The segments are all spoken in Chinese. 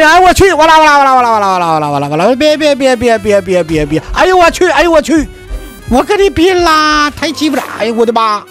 呀，我去！完了完了完了完了完了完了完了完了完了！别别别别别别别别！哎呦我去！哎呦我去！我跟你拼啦！太欺负了！哎呦我的妈！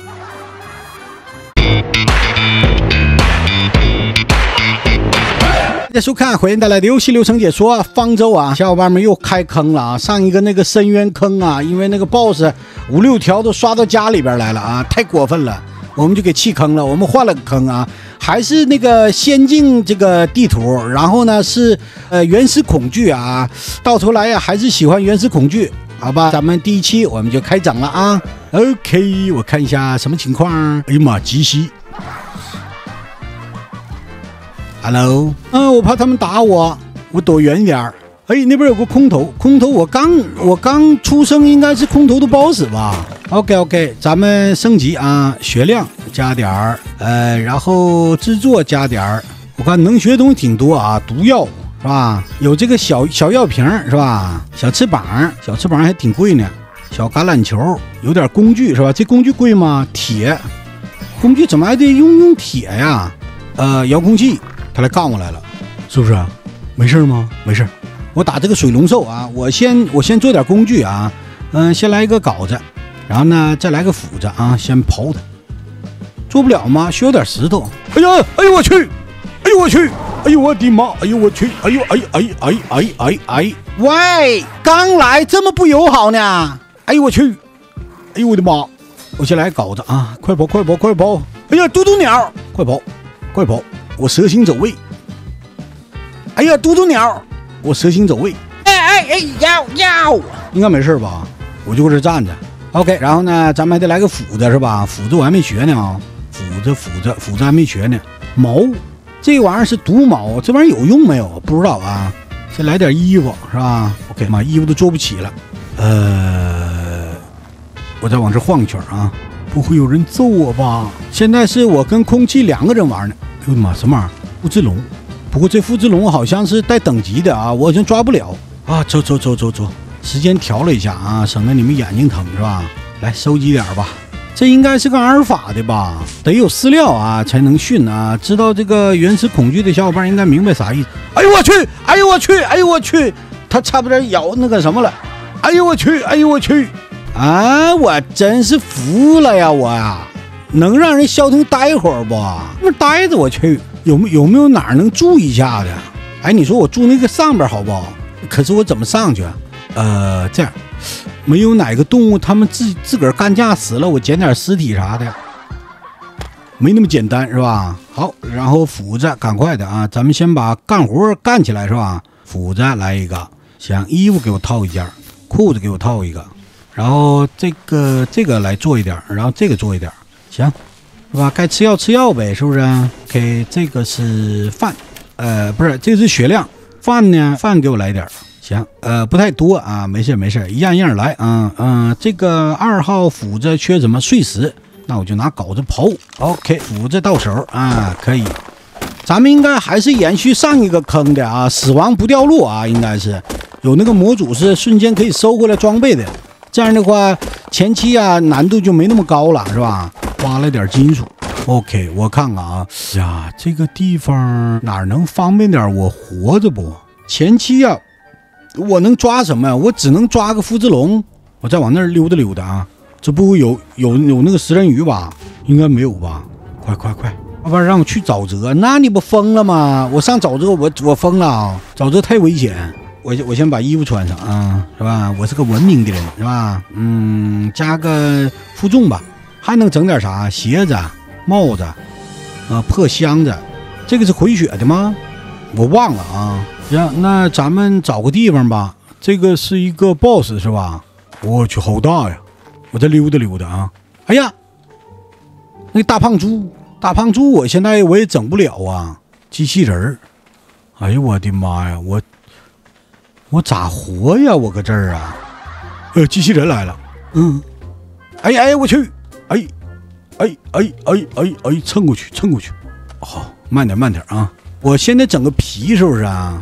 大家收看，欢迎带来的游戏流程解说。方舟啊，小伙伴们又开坑了啊！上一个那个深渊坑啊，因为那个 BOSS 五六条都刷到家里边来了啊，太过分了，我们就给弃坑了。我们换了个坑啊，还是那个仙境这个地图，然后呢是呃原始恐惧啊，到头来呀还是喜欢原始恐惧，好吧？咱们第一期我们就开整了啊。OK，我看一下什么情况。哎呀妈，吉西。Hello，嗯，我怕他们打我，我躲远点儿。哎，那边有个空投，空投我刚我刚出生，应该是空投的 boss 吧？OK OK，咱们升级啊，血量加点儿，呃，然后制作加点儿。我看能学的东西挺多啊，毒药是吧？有这个小小药瓶是吧？小翅膀，小翅膀还挺贵呢。小橄榄球，有点工具是吧？这工具贵吗？铁，工具怎么还得用用铁呀？呃，遥控器。他来干我来了，是不是？没事吗？没事。我打这个水龙兽啊，我先我先做点工具啊，嗯，先来一个镐子，然后呢再来个斧子啊，先刨它。做不了吗？需要点石头。哎呀，哎呦我去，哎呦我去，哎呦我的妈，哎呦我去，哎呦哎哎哎哎哎哎，喂，刚来这么不友好呢？哎呦我去，哎呦我的妈，我先来镐子啊，快跑快跑快跑！哎呀，嘟嘟鸟，快跑快跑！我蛇形走位，哎呀，嘟嘟鸟，我蛇形走位，哎哎哎，要要，应该没事吧？我就搁这站着，OK。然后呢，咱们还得来个斧子是吧？斧子我还没学呢啊，斧子斧子斧子还没学呢。矛，这玩意儿是毒矛，这玩意儿有用没有？不知道啊。先来点衣服是吧？OK 妈，衣服都做不起了。呃，我再往这晃一圈啊，不会有人揍我吧？现在是我跟空气两个人玩呢。哎呦妈，什么玩意儿？复制龙？不过这复制龙好像是带等级的啊，我好像抓不了啊。走走走走走，时间调了一下啊，省得你们眼睛疼是吧？来收集点吧。这应该是个阿尔法的吧？得有饲料啊才能训啊。知道这个原始恐惧的小伙伴应该明白啥意思。哎呦我去！哎呦我去！哎呦我去！他差不点咬那个什么了。哎呦我去！哎呦我去！啊，我真是服了呀我呀！能让人消停待会儿不？那待着我去，有没有没有哪儿能住一下的？哎，你说我住那个上边好不好？可是我怎么上去？呃，这样，没有哪个动物他们自自个儿干架死了，我捡点尸体啥的，没那么简单是吧？好，然后斧子，赶快的啊！咱们先把干活干起来是吧？斧子来一个，行，衣服给我套一件，裤子给我套一个，然后这个这个来做一点，然后这个做一点。行，是吧？该吃药吃药呗，是不是？OK，这个是饭，呃，不是，这是血量。饭呢？饭给我来点儿。行，呃，不太多啊，没事没事，一样一样来啊。嗯，这个二号斧子缺什么碎石？那我就拿镐子刨。OK，斧子到手啊，可以。咱们应该还是延续上一个坑的啊，死亡不掉落啊，应该是有那个模组是瞬间可以收回来装备的。这样的话，前期啊难度就没那么高了，是吧？挖了点金属，OK，我看看啊，呀，这个地方哪能方便点我活着不？前期呀，我能抓什么呀？我只能抓个复制龙。我再往那儿溜达溜达啊，这不会有有有那个食人鱼吧？应该没有吧？快快快，要不然让我去沼泽，那你不疯了吗？我上沼泽，我我疯了啊！沼泽太危险。我我先把衣服穿上啊，是吧？我是个文明的人，是吧？嗯，加个负重吧。还能整点啥？鞋子、帽子，啊，破箱子，这个是回血的吗？我忘了啊。行，那咱们找个地方吧。这个是一个 boss 是吧？我去，好大呀！我再溜达溜达啊。哎呀，那大胖猪，大胖猪，我现在我也整不了啊。机器人儿，哎呦我的妈呀，我我咋活呀？我搁这儿啊。呃，机器人来了。嗯。哎哎，我去。哎，哎哎哎哎哎，蹭过去，蹭过去，好，慢点慢点啊！我现在整个皮，是不是啊？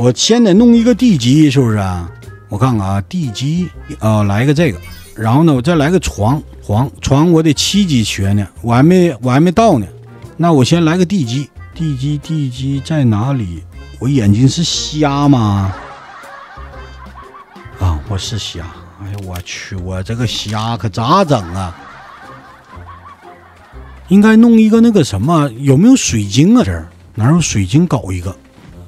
我先得弄一个地基，是不是啊？我看看啊，地基啊，来个这个，然后呢，我再来个床，床床，我得七级学呢，我还没我还没到呢。那我先来个地基，地基地基在哪里？我眼睛是瞎吗？啊，我是瞎。哎呀，我去，我这个瞎可咋整啊？应该弄一个那个什么？有没有水晶啊？这儿哪有水晶？搞一个，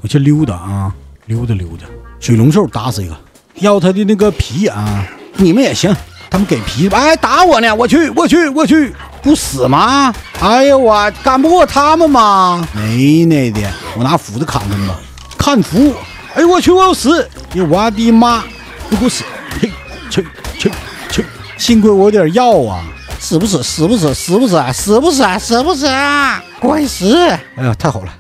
我去溜达啊，溜达溜达。水龙兽打死一个，要他的那个皮啊！你们也行，他们给皮。哎，打我呢！我去，我去，我去，不死吗？哎呀，我干不过他们吗？没那的，我拿斧子砍他们吧。看符！哎呦我去，我要死！哎我的妈！你给我死！嘿，去去去！幸亏我有点药啊。死不死？死不死？死不死？死不死？死不死？快死！哎呀，太好了！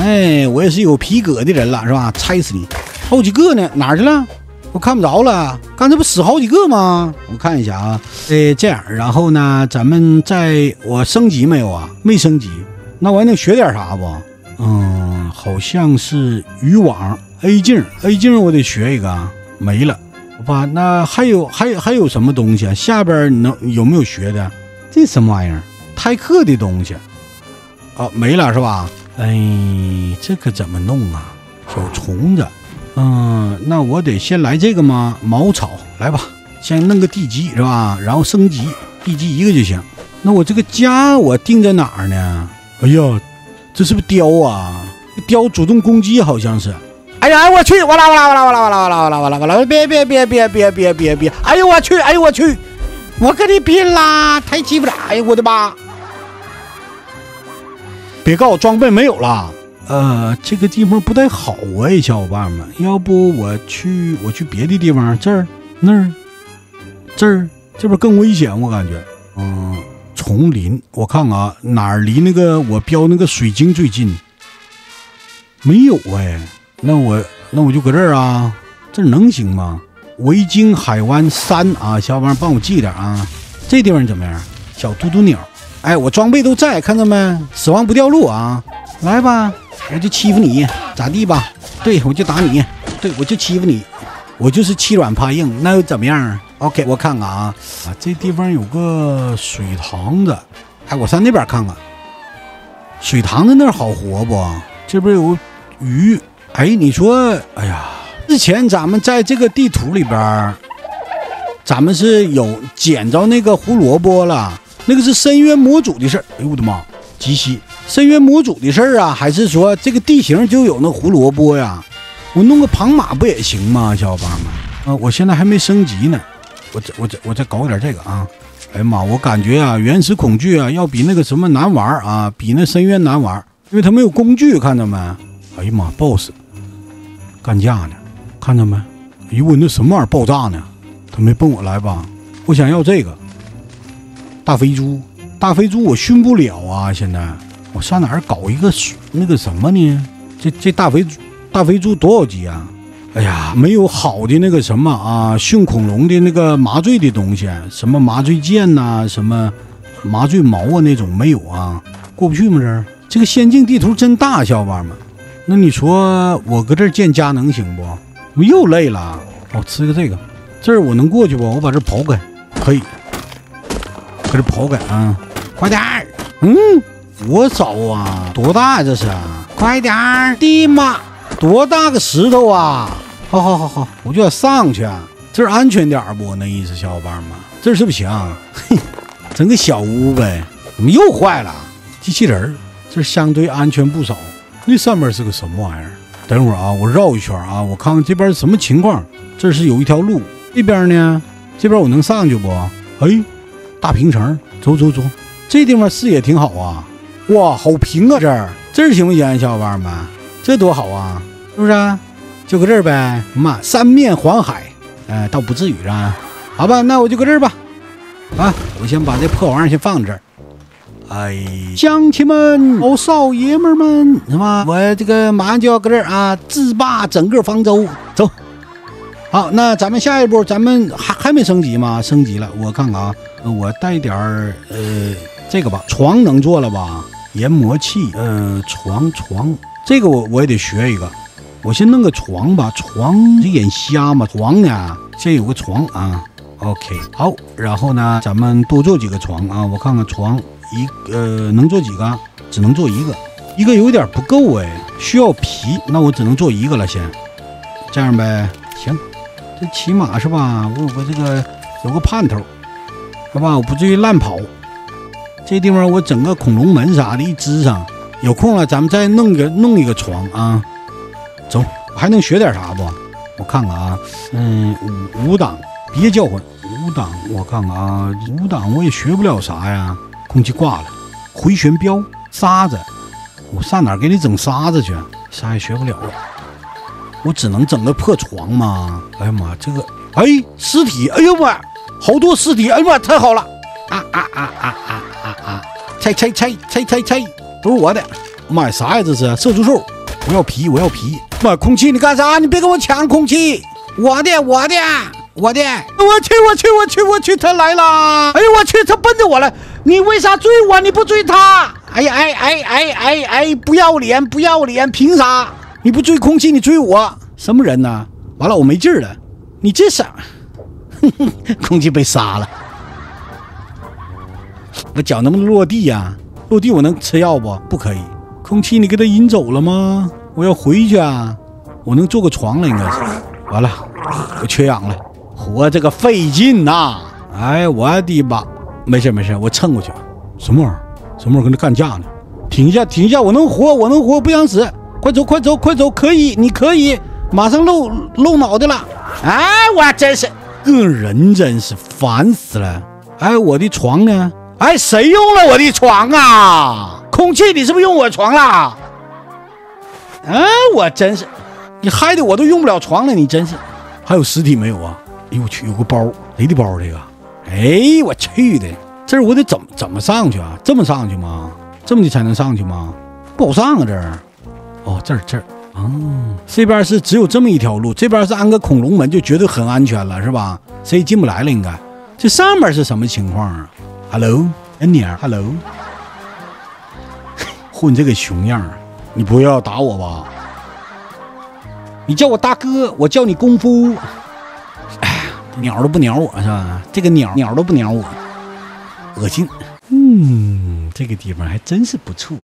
哎，我也是有皮革的人了，是吧？拆死你！好几个呢，哪去了？我看不着了。刚才不死好几个吗？我看一下啊。哎，这样，然后呢，咱们在我升级没有啊？没升级。那我还能学点啥不？嗯，好像是渔网 A 镜，A 镜我得学一个，没了。吧，那还有还有还有什么东西啊？下边能有没有学的？这什么玩意儿？泰克的东西？哦，没了是吧？哎，这可怎么弄啊？小虫子，嗯，那我得先来这个吗？茅草，来吧，先弄个地基是吧？然后升级，地基一个就行。那我这个家我定在哪儿呢？哎呀，这是不是雕啊？雕主动攻击好像是。哎呀，我去！我啦我啦我啦我啦我啦我啦我啦我啦我啦！别别别别别别别别！哎呦我去！哎呦我去！我跟你拼啦！太欺负了！哎呦我的妈！别告我装备没有了。呃，这个地方不太好啊，小伙伴们，要不我去我去别的地方，这儿那儿这儿这边更危险，我感觉。嗯，丛林，我看看啊，哪儿离那个我标那个水晶最近？没有哎。那我那我就搁这儿啊，这能行吗？维京海湾三啊，小伙伴帮我记点啊。这地方怎么样？小嘟嘟鸟，哎，我装备都在，看到没？死亡不掉路啊！来吧，我就欺负你，咋地吧？对，我就打你，对我就欺负你，我就是欺软怕硬，那又怎么样？OK，我看看啊啊，这地方有个水塘子，哎，我上那边看看，水塘子那儿好活不？这边有鱼。哎，你说，哎呀，之前咱们在这个地图里边，咱们是有捡着那个胡萝卜了，那个是深渊模组的事儿。哎呦我的妈，极西深渊模组的事儿啊，还是说这个地形就有那胡萝卜呀？我弄个庞马不也行吗，小伙伴们？啊，我现在还没升级呢，我再我再我再搞点这个啊！哎呀妈，我感觉啊，原始恐惧啊，要比那个什么难玩啊，比那深渊难玩，因为它没有工具，看到没？哎呀妈，BOSS。干架呢，看到没？哎呦我那什么玩意儿爆炸呢？他没奔我来吧？我想要这个大肥猪，大肥猪我训不了啊！现在我上哪儿搞一个那个什么呢？这这大肥猪大肥猪多少级啊？哎呀，没有好的那个什么啊，训恐龙的那个麻醉的东西，什么麻醉剑呐，什么麻醉矛啊那种没有啊？过不去吗？这儿这个仙境地图真大，小伙伴们。那你说我搁这儿建家能行不？我又累了。我吃个这个，这儿我能过去不？我把这刨开，可以。搁这刨开啊！快点儿！嗯，我找啊？多大呀？这是？快点儿！的妈！多大个石头啊！好好好好，我就要上去。这儿安全点儿不？那意思，小伙伴们，这儿是不行。嘿，整个小屋呗。怎么又坏了？机器人儿，这相对安全不少。那上面是个什么玩意儿？等会儿啊，我绕一圈啊，我看看这边什么情况。这是有一条路，这边呢？这边我能上去不？哎，大平层，走走走。这地方视野挺好啊，哇，好平啊！这儿这儿行不行，小伙伴们？这多好啊，是不是？就搁这儿呗。妈，三面环海，哎，倒不至于啊。好吧，那我就搁这儿吧。啊，我先把这破玩意儿先放这儿。哎，乡亲们，老少爷们们，是吧？我这个马上就要搁这儿啊，制霸整个方舟。走，好，那咱们下一步，咱们还还没升级吗？升级了，我看看啊，我带点儿呃这个吧，床能做了吧？研磨器，呃，床床，这个我我也得学一个。我先弄个床吧，床眼瞎嘛？床呢？先有个床啊。OK，好，然后呢，咱们多做几个床啊，我看看床。一呃，能做几个？只能做一个。一个有点不够哎，需要皮，那我只能做一个了先。这样呗，行，这起码是吧？我有个这个有个盼头，好吧？我不至于乱跑。这地方我整个恐龙门啥的一支上，有空了咱们再弄个弄一个床啊。走，还能学点啥不？我看看啊，嗯，五五档，别叫唤，五档，我看看啊，五档我也学不了啥呀。空气挂了，回旋镖，沙子，我上哪给你整沙子去？啥也学不了了，我只能整个破床吗。哎呀妈，这个，哎，尸体，哎呦妈，好多尸体，哎呀妈，太好了，啊啊啊啊啊啊啊！拆拆拆拆拆拆，都是我的。妈呀，啥呀这是？射出兽，我要皮，我要皮。妈，空气你干啥？你别跟我抢空气，我的，我的，我的。我去，我去，我去，我去，他来啦！哎呦我去，他奔着我来。你为啥追我？你不追他？哎呀，哎哎哎哎哎！不要脸，不要脸！凭啥？你不追空气，你追我？什么人呢？完了，我没劲儿了。你这啥？空气被杀了。我脚能不能落地呀？落地我能吃药不？不可以。空气，你给他引走了吗？我要回去啊！我能做个床了，应该是。完了，我缺氧了，活这个费劲呐！哎，我的妈！没事没事，我蹭过去吧。什么玩意儿？什么玩意儿跟他干架呢？停下停下！我能活，我能活，不想死！快走快走快走！可以，你可以，马上露露脑袋了！哎，我真是个人，真是烦死了！哎，我的床呢？哎，谁用了我的床啊？空气，你是不是用我床了？哎，我真是，你害得我都用不了床了，你真是。还有尸体没有啊？哎呦我去，有个包，谁的包这个？哎，我去的，这儿我得怎么怎么上去啊？这么上去吗？这么的才能上去吗？不好上啊！这儿，哦，这儿这儿，哦，这边是只有这么一条路，这边是安个恐龙门就绝对很安全了，是吧？谁也进不来了，应该。这上面是什么情况啊？Hello，恩妮儿，Hello，混这个熊样你不要打我吧？你叫我大哥，我叫你功夫。哎鸟都不鸟我是吧？这个鸟鸟都不鸟我，恶心。嗯，这个地方还真是不错。